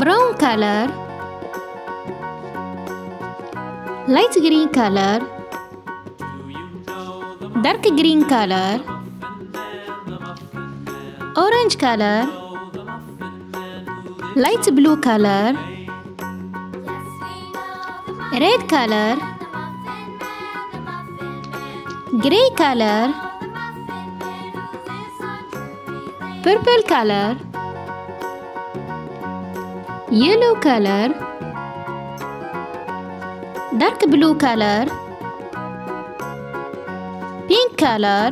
brown color. Light green color. Dark green color. Orange color. Light blue color. Red color. Gray color. Purple color yellow color. Dark blue color. Pink color